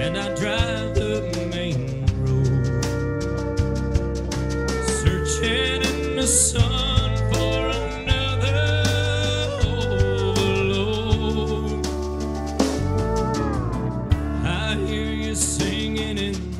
and I drive the main road, searching in the sun. singing in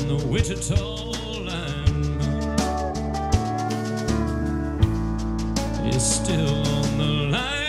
and the Wichita line is still on the line.